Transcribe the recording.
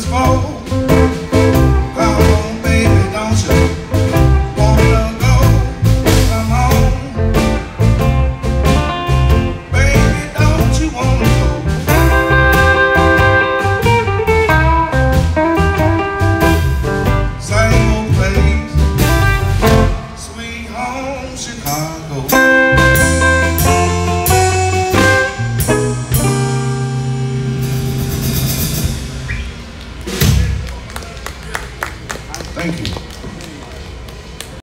was born.